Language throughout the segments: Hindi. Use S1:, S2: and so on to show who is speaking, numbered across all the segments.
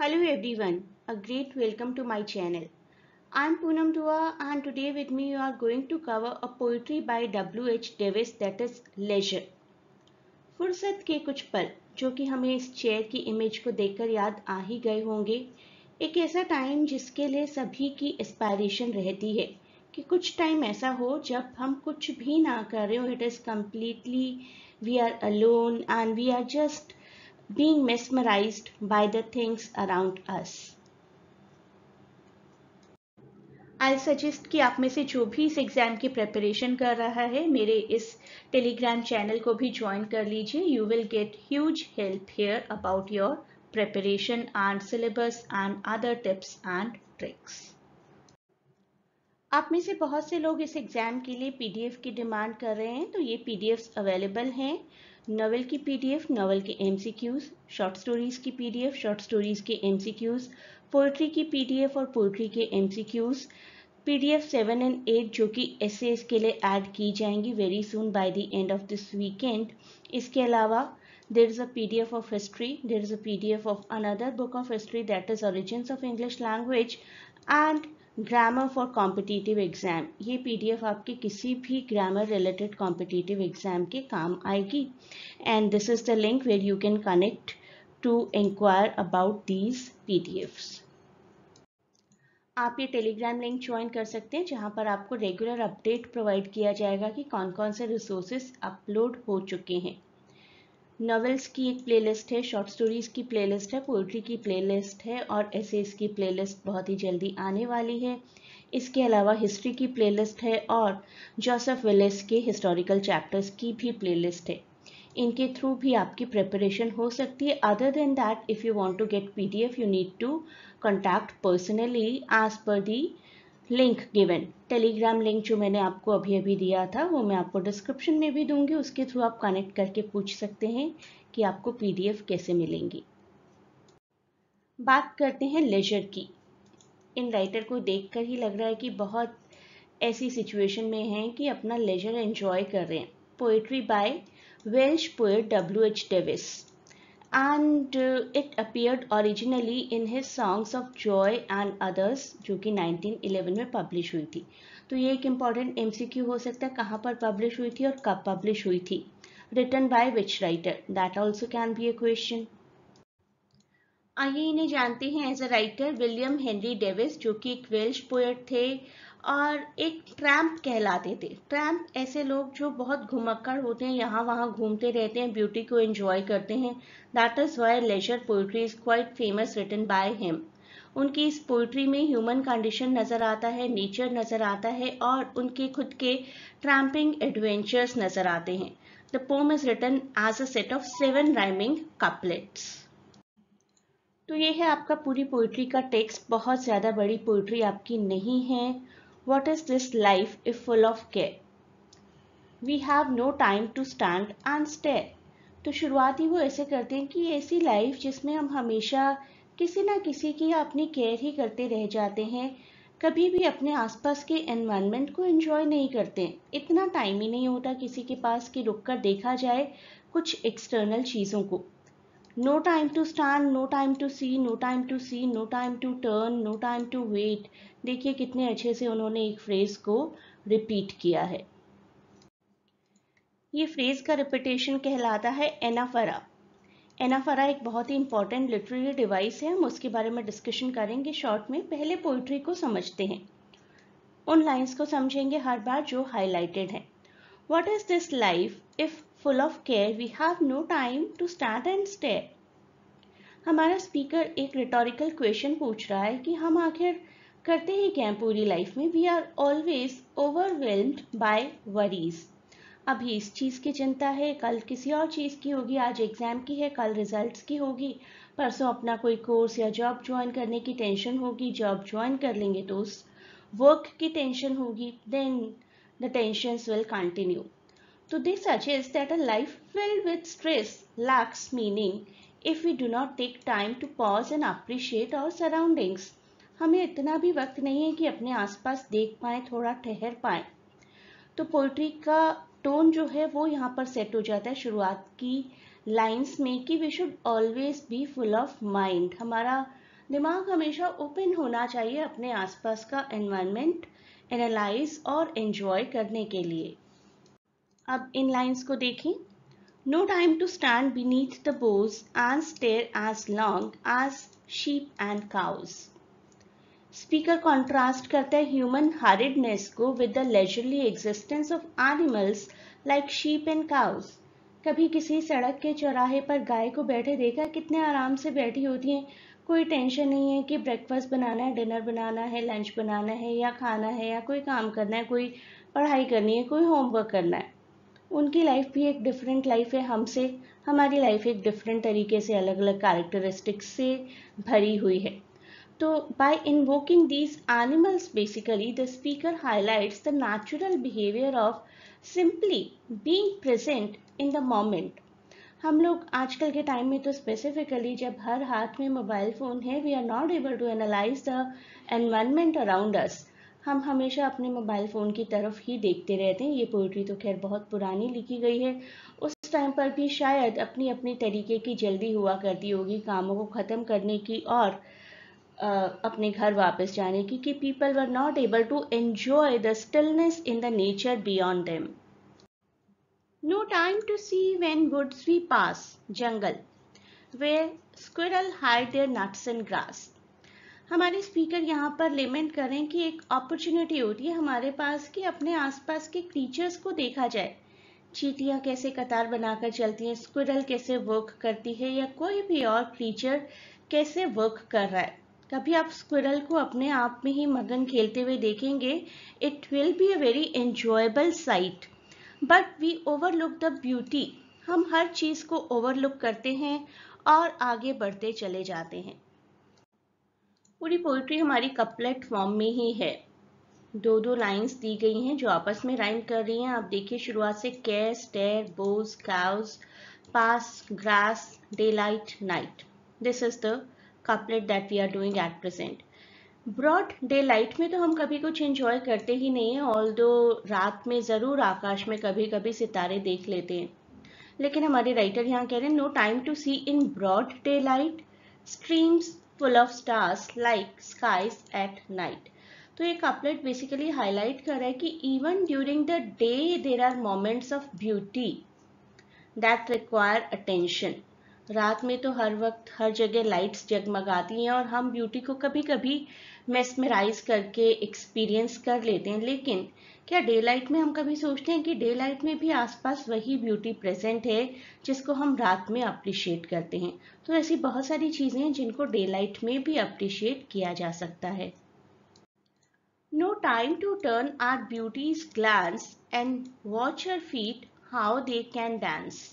S1: Hello everyone, a great welcome to my channel. I am Poonam Dua and today with me you are going to cover a poetry by W.H. Davis that is Leisure. फुर्सत के कुछ पल जो कि हमें इस चेयर की इमेज को देखकर याद आ ही गए होंगे एक ऐसा टाइम जिसके लिए सभी की एस्पायरेशन रहती है कि कुछ टाइम ऐसा हो जब हम कुछ भी ना कर रहे हो it is completely we are alone and we are just being mesmerized by the things around us. I suggest कि आप में से जो भी इस एग्ज़ाम की प्रिपरेशन कर रहा है, मेरे इस टेलीग्राम चैनल को भी ज्वाइन कर लीजिए। You will get huge help here about your preparation and syllabus and other tips and tricks आप में से बहुत से लोग इस एग्ज़ाम के लिए पीडीएफ की डिमांड कर रहे हैं तो ये पीडीएफ्स अवेलेबल हैं। नॉवल की पीडीएफ, नॉवल के एमसीक्यूज शॉर्ट स्टोरीज की पीडीएफ शॉर्ट स्टोरीज के एमसीक्यूज पोइट्री की पीडीएफ और पोइट्री के MCQs PDF seven and eight जो कि एस के लिए ऐड की जाएँगी very soon by the end of this weekend इसके अलावा there is a PDF of history there is a PDF of another book of history that is origin of English language and grammar for competitive exam ये पीडीएफ आपके किसी भी ग्रामर रिलेटेड कॉम्पिटिटिव एग्ज़ाम के काम आएगी। And this is the link where you can connect to inquire about these PDFs आप ये टेलीग्राम लिंक ज्वाइन कर सकते हैं, जहाँ पर आपको रेगुलर अपडेट प्रोवाइड किया जाएगा कि कौन कौन से रिसोर्सेज अपलोड हो चुके हैं। नॉवेल्स की एक प्लेलिस्ट है शॉर्ट स्टोरीज की प्लेलिस्ट है पोइट्री की प्लेलिस्ट है और एसेस की प्लेलिस्ट बहुत ही जल्दी आने वाली है। इसके अलावा हिस्ट्री की प्लेलिस्ट है और जोसेफ विलिस के हिस्टोरिकल चैप्टर्स की भी प्लेलिस्ट है। इनके थ्रू भी आपकी प्रिपरेशन हो सकती है। Other than that if you want to get PDF you need to contact personally as per the link given Telegram link जो मैंने आपको अभी अभी दिया था, वो मैं आपको डिस्क्रिप्शन में भी दूँगी। उसके थ्रू आप कनेक्ट करके पूछ सकते हैं कि आपको पीडीएफ कैसे मिलेंगी। बात करते हैं लेजर की। इन राइटर को देखकर ही लग रहा है कि बहुत ऐसी सिचुएशन में हैं कि अपना लेजर एंजॉय कर रहे हैं। Poetry by Welsh poet W H Davies and uh, it appeared originally in his songs of joy and others जो कि 1911 में पब्लिश हुई थी। तो ये एक इंपॉर्टेंट एमसीक्यू हो सकता है कहाँ पर पब्लिश हुई थी और कब पब्लिश हुई थी। Written by which writer that also can be a question आइए इन्हें जानते हैं as a writer William Henry Davies जो कि एक वेल्श पोएट थे और एक ट्रैम्प कहलाते थे। ट्रैम्प ऐसे लोग जो बहुत घुमक्कड़ होते हैं, यहाँ वहाँ घूमते रहते हैं ब्यूटी को एंजॉय करते हैं। That is why Leisure poetry is quite famous written by him उनकी इस पोइट्री में ह्यूमन कंडीशन नज़र आता है नेचर नज़र आता है और उनके खुद के ट्रैम्पिंग एडवेंचर्स नज़र आते हैं। The poem is written as a set of seven rhyming couplets तो ये है आपका पूरी पोइट्री का टेक्स्ट बहुत ज़्यादा बड़ी पोइट्री आपकी नहीं है। What is this life if full of care? We have no time to stand and stare. तो शुरुआत ही वो ऐसे करते हैं कि ऐसी लाइफ जिसमें हम हमेशा किसी ना किसी की अपनी केयर ही करते रह जाते हैं, कभी भी अपने आसपास के एनवायरनमेंट को एंजॉय नहीं करते इतना टाइम ही नहीं होता किसी के पास कि रुक कर देखा जाए कुछ एक्सटर्नल चीज़ों को no time to stand no time to see no time to see no time to turn no time to wait देखिए कितने अच्छे से उन्होंने एक फ्रेज को रिपीट किया है। ये फ्रेज का रिपीटेशन कहलाता है एनाफरा। एनाफरा एक बहुत ही इंपॉर्टेंट लिटरेरी डिवाइस है। हम उसके बारे में डिस्कशन करेंगे शॉर्ट में। पहले पोइट्री को समझते हैं। उन लाइंस को समझेंगे हर बार जो हाईलाइटेड है। What is this life if full of care we have no time to stand and stare हमारा स्पीकर एक रिटोरिकल क्वेश्चन पूछ रहा है कि हम आखिर करते ही क्या पूरी लाइफ में? We are always overwhelmed by worries अभी इस चीज़ की चिंता है, कल किसी और चीज़ की होगी, आज एग्ज़ाम की है, कल रिजल्ट्स की होगी। परसों अपना कोई कोर्स या जॉब ज्वाइन करने की टेंशन होगी जॉब ज्वाइन कर लेंगे तो उस वर्क की टेंशन होगी। Then the tension will continue तो this suggest that a life filled with stress lacks meaning if we do not take time to pause and appreciate our surroundings हमें इतना भी वक्त नहीं है कि अपने आसपास देख पाए, थोड़ा ठहर पाए। तो पोइट्री का टोन जो है वो यहाँ पर सेट हो जाता है शुरुआत की लाइंस में कि we should always be full of mind हमारा दिमाग हमेशा ओपन होना चाहिए अपने आसपास का एनवायरनमेंट एनालाइज और एंजॉय करने के लिए। अब इन लाइंस को देखें। No time to stand beneath the boughs and stare as long as sheep and cows speaker contrast करता है ह्यूमन हरिडनेस को with the leisurely existence of animals like sheep and cows कभी किसी सड़क के चौराहे पर गाय को बैठे देखा कितने आराम से बैठी होती हैं। कोई टेंशन नहीं है कि ब्रेकफास्ट बनाना है डिनर बनाना है लंच बनाना है या खाना है या कोई काम करना है, कोई पढ़ाई करनी है, कोई होमवर्क करना है। उनकी लाइफ भी एक डिफरेंट लाइफ है, हमसे, हमारी लाइफ एक डिफरेंट तरीके से अलग अलग कैरेक्टरिस्टिक्स से भरी हुई है। तो by invoking these animals basically the speaker highlights the natural behaviour of simply being present in the moment हम लोग आजकल के टाइम में तो स्पेसिफिकली जब हर हाथ में मोबाइल फ़ोन है we are not able to analyse the environment around us हम हमेशा अपने मोबाइल फ़ोन की तरफ़ ही देखते रहते हैं। ये पोइट्री तो खैर बहुत पुरानी लिखी गई है। उस टाइम पर भी शायद अपनी अपनी तरीके की जल्दी हुआ करती होगी कामों को ख़त्म करने की और आ, अपने घर वापस जाने की कि people were not able to enjoy the stillness in the nature beyond them No time to see when woods we pass, jungle, where squirrel hide their nuts and grass. हमारे स्पीकर यहाँ पर लिमेंट करें कि एक अपॉर्चुनिटी होती है हमारे पास कि अपने आसपास के क्रीचर्स को देखा जाए। चीटियाँ कैसे कतार बनाकर चलती हैं स्क्विरल कैसे वर्क करती है या कोई भी और क्रीचर कैसे वर्क कर रहा है। कभी आप स्क्विरल को अपने आप में ही मगन खेलते हुए देखेंगे it will be a very enjoyable sight but we overlook the beauty हम हर चीज़ को ओवरलुक करते हैं और आगे बढ़ते चले जाते हैं। पूरी पोइट्री हमारी कपलेट फॉर्म में ही है। दो दो लाइंस दी गई हैं जो आपस में राइम कर रही हैं। आप देखिए शुरुआत से care stare boughs cows pass grass daylight night this is the couplet that we are doing at present broad daylight में तो हम कभी कुछ एंजॉय करते ही नहीं हैं ऑल दो रात में ज़रूर आकाश में कभी कभी सितारे देख लेते हैं। लेकिन हमारे राइटर यहाँ कह रहे हैं no time to see in broad daylight streams full of stars like skies at night तो ये कपलेट बेसिकली हाईलाइट कर रहा है कि even during the day there are moments of beauty that require attention रात में तो हर वक्त, हर जगह लाइट्स जगमगाती हैं और हम ब्यूटी को कभी कभी मेस्मराइज करके एक्सपीरियंस कर लेते हैं। लेकिन क्या डे लाइट में हम कभी सोचते हैं कि डे लाइट में भी आसपास वही ब्यूटी प्रेजेंट है जिसको हम रात में अप्रिशिएट करते हैं? तो ऐसी बहुत सारी चीज़ें हैं जिनको डे लाइट में भी अप्रिशिएट किया जा सकता है। No time to turn at beauty's glance and watch her feet how they can dance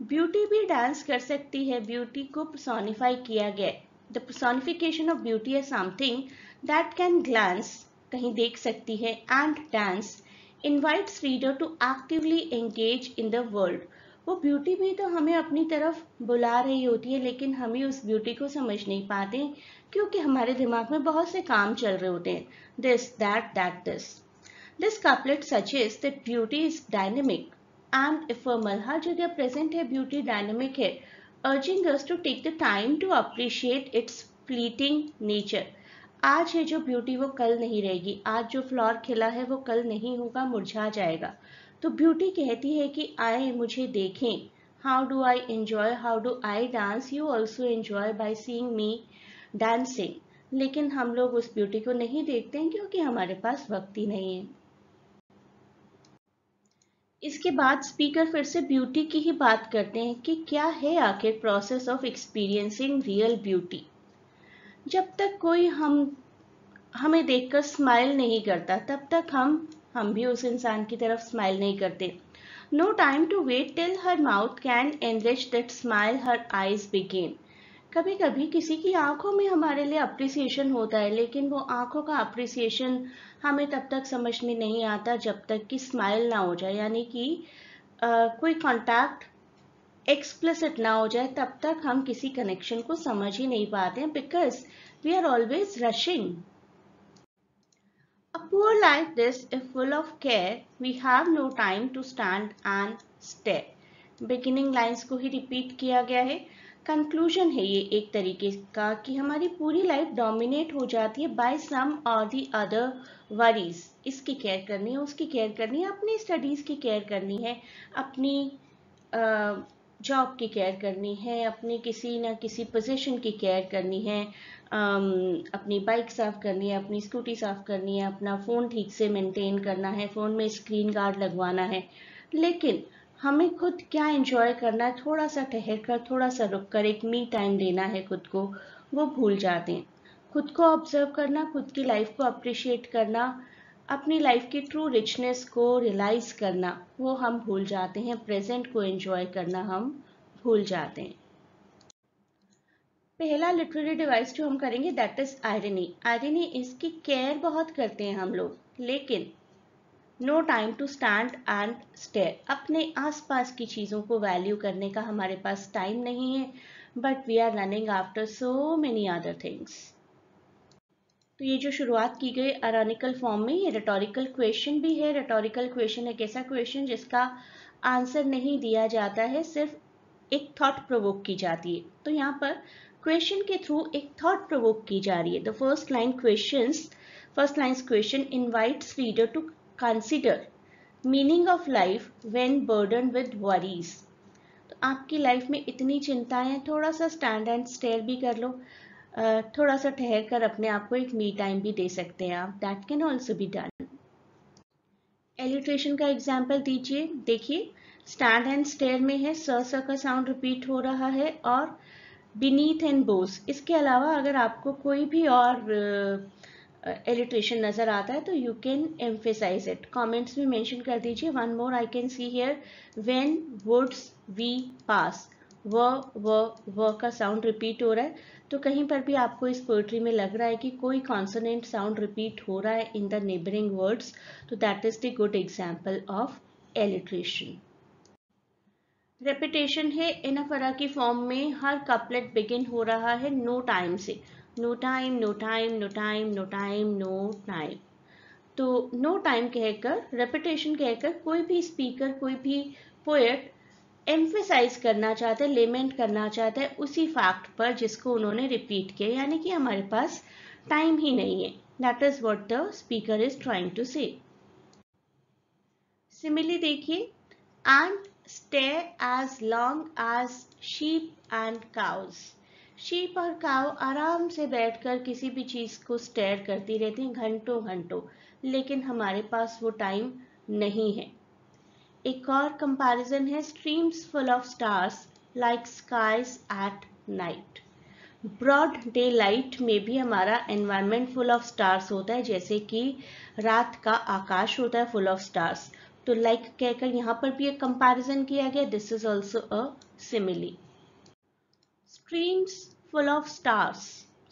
S1: beauty भी डांस कर सकती है, ब्यूटी को पर्सोनिफाई किया गया। The personification of beauty is something that can glance कहीं देख सकती है and dance invites reader to actively engage in the world वो ब्यूटी भी तो हमें अपनी तरफ़ बुला रही होती है, लेकिन हमें उस ब्यूटी को समझ नहीं पाते, क्योंकि हमारे दिमाग में बहुत से काम चल रहे होते हैं। This that that this this couplet suggest that beauty is dynamic and ephemeral हर जगह प्रेजेंट है ब्यूटी डायनेमिक है urging us to take the time to appreciate its fleeting nature. आज है जो ब्यूटी वो कल नहीं रहेगी, आज जो फ्लॉर खिला है वो कल नहीं होगा, मुरझा जाएगा। तो ब्यूटी कहती है कि आए मुझे देखें। How do I enjoy how do I dance you also enjoy by seeing me dancing लेकिन हम लोग उस ब्यूटी को नहीं देखते हैं क्योंकि हमारे पास वक्त ही नहीं है। इसके बाद स्पीकर फिर से ब्यूटी की ही बात करते हैं कि क्या है आखिर process of experiencing real beauty जब तक कोई हम, हमें देखकर स्माइल नहीं करता, तब तक हम हम भी उस इंसान की तरफ़ स्माइल नहीं करते। No time to wait till her mouth can enrich that smile her eyes began कभी कभी किसी की आँखों में हमारे लिए अप्रिसिएशन होता है लेकिन वो आँखों का अप्रिसिएशन हमें तब तक समझ में नहीं आता जब तक कि स्माइल ना हो जाए। यानी कि कोई कांटेक्ट एक्सप्लिसिट ना हो जाए तब तक हम किसी कनेक्शन को समझ ही नहीं पाते हैं because we are always rushing A poor life this if full of care, we have no time to stand and stare. Beginning को ही repeat किया गया है। कंक्लूजन है ये एक तरीके का कि हमारी पूरी लाइफ डोमिनेट हो जाती है by some or the other worries इसकी केयर करनी है, उसकी केयर करनी है, अपनी स्टडीज़ की केयर करनी है, अपनी जॉब की केयर करनी है, अपनी किसी ना किसी पोजीशन की केयर करनी है अपनी बाइक साफ़ करनी है, अपनी स्कूटी साफ़ करनी है, अपना फ़ोन ठीक से मेंटेन करना है फ़ोन में स्क्रीन गार्ड लगवाना है। लेकिन हमें खुद क्या एंजॉय करना है? थोड़ा सा ठहर कर थोड़ा सा रुक कर एक मी टाइम देना है खुद को। वो भूल जाते हैं। खुद को ऑब्ज़र्व करना, खुद की लाइफ को अप्रिशिएट करना, अपनी लाइफ की ट्रू रिचनेस को रियलाइज़ करना, वो हम भूल जाते हैं। प्रेजेंट को एंजॉय करना हम भूल जाते हैं। पहला लिटरेरी डिवाइस जो हम करेंगे दैट इज़ आयरनी आयरनी इसकी केयर बहुत करते हैं हम लोग। लेकिन no time to stand and stare अपने आसपास की चीज़ों को वैल्यू करने का हमारे पास टाइम नहीं है but we are running after so many other things तो ये जो शुरुआत की गई अरानिकल फॉर्म में, ये रेटोरिकल क्वेश्चन भी है। रेटोरिकल क्वेश्चन एक ऐसा क्वेश्चन जिसका आंसर नहीं दिया जाता है, सिर्फ़ एक थॉट प्रोवोक की जाती है। तो यहाँ पर क्वेश्चन के थ्रू एक थॉट प्रोवोक की जा रही है। The first line question first line question invites reader to consider meaning of life when burden with worries तो आपकी लाइफ में इतनी चिंताएँ हैं, थोड़ा सा स्टैंड एंड स्टेयर भी कर लो। थोड़ा सा ठहर कर अपने आप को एक मी टाइम भी दे सकते हैं आप। That can also be done alliteration का एग्ज़ाम्पल दीजिए। देखिए स्टैंड एंड स्टेयर में है, स स का साउंड रिपीट हो रहा है और बीनीथ एंड बोस इसके अलावा अगर आपको कोई भी और एलिट्रेशन नज़र आता है तो you can emphasise it comments में मेंशन कर दीजिए. One more I can see here when woods we pass व व व का साउंड रिपीट हो रहा है. तो कहीं पर भी आपको इस पोइट्री में लग रहा है कि कोई कॉन्सोनेंट साउंड रिपीट हो रहा है इन द नेबरिंग वर्ड्स तो that is the good example of alliteration repetition है. इन अ की फॉर्म में हर कपलेट बिगिन हो रहा है नो no टाइम से. No time no time no time no time no time तो नो टाइम कहकर रेपिटेशन कहकर, कोई भी स्पीकर कोई भी पोएट एम्फेसाइज करना चाहते हैं लेमेंट करना चाहते हैं उसी फैक्ट पर जिसको उन्होंने रिपीट किया, यानी कि हमारे पास टाइम ही नहीं है। That is what the speaker is trying to say simile देखिए and stay as long as sheep and cows sheep और काव आराम से बैठकर किसी भी चीज़ को स्टेयर करती रहती हैं घंटों घंटों लेकिन हमारे पास वो टाइम नहीं है। एक और कंपैरिजन है streams full of stars like skies at night broad daylight में भी हमारा एनवायरमेंट फुल ऑफ़ स्टार्स होता है, जैसे कि रात का आकाश होता है फुल ऑफ़ स्टार्स तो लाइक like कहकर यहाँ पर भी एक कंपैरिजन किया गया this is also a simile streams full of stars.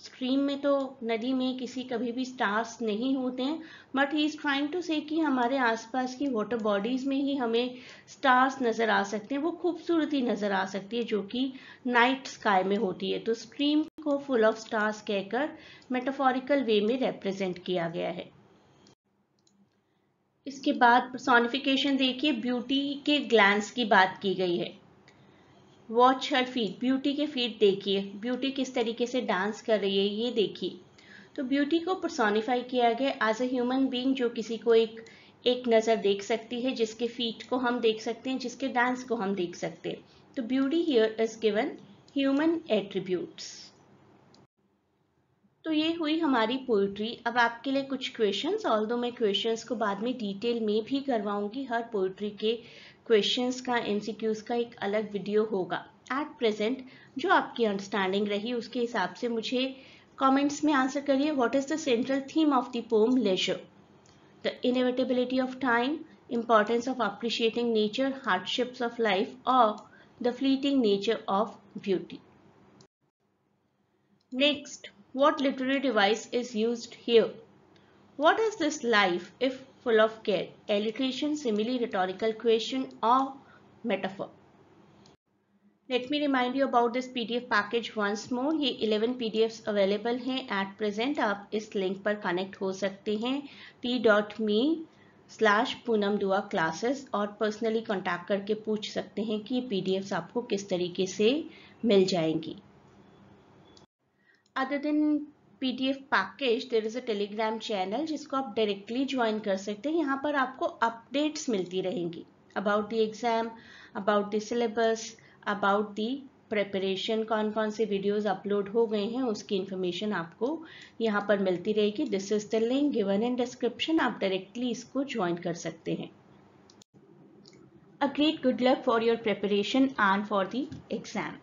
S1: Stream में तो नदी में किसी कभी भी स्टार्स नहीं होते हैं but he is trying to say कि हमारे आसपास की वाटर बॉडीज में ही हमें स्टार्स नज़र आ सकते हैं, वो खूबसूरती नज़र आ सकती है जो कि नाइट स्काई में होती है। तो स्ट्रीम को फुल ऑफ़ स्टार्स कहकर मेटाफोरिकल वे में रिप्रेजेंट किया गया है। इसके बाद सोनिफिकेशन देखिए ब्यूटी के ग्लैंस की बात की गई है। वॉच हर फीट ब्यूटी के फीट देखिए. ब्यूटी किस तरीके से डांस कर रही है, ये देखिए. तो ब्यूटी को परसोनिफाई किया गया एज ए ह्यूमन बींग जो किसी को एक एक नज़र देख सकती है, जिसके फीट को हम देख सकते हैं, जिसके डांस को हम देख सकते हैं. तो beauty here is given human attributes तो ये हुई हमारी पोइट्री अब आपके लिए कुछ क्वेश्चंस ऑल दो मैं क्वेश्चंस को बाद में डिटेल में भी करवाऊँगी हर पोइट्री के क्वेश्चंस का एमसीक्यूज का एक अलग वीडियो होगा। एट प्रेजेंट जो आपकी अंडरस्टैंडिंग रही, उसके हिसाब से मुझे कमेंट्स में आंसर करिए what is the central theme of the poem Leisure the inevitability of time importance of appreciating nature hardships of life और the fleeting nature of beauty next what literary device is use here what is this life if full of care, alliteration, simile, rhetorical question or metaphor. Let me remind you about this PDF package once more. ये 11 PDFs available हैं at present. आप इस link पर connect हो सकते हैं t.me slash Poonam Dua classes और पर्सनली कॉन्टैक्ट करके पूछ सकते हैं कि ये पीडीएफ्स आपको किस तरीके से मिल जाएँगी other than PDF package there is a Telegram channel जिसको आप डायरेक्टली ज्वाइन कर सकते हैं। यहाँ पर आपको अपडेट्स मिलती रहेंगी about the exam about the syllabus about the preparation कौन कौन से वीडियोस अपलोड हो गए हैं, उसकी इन्फॉर्मेशन आपको यहाँ पर मिलती रहेगी। This is the link given in description आप डायरेक्टली इसको ज्वाइन कर सकते हैं। A great good luck for your preparation and for the exam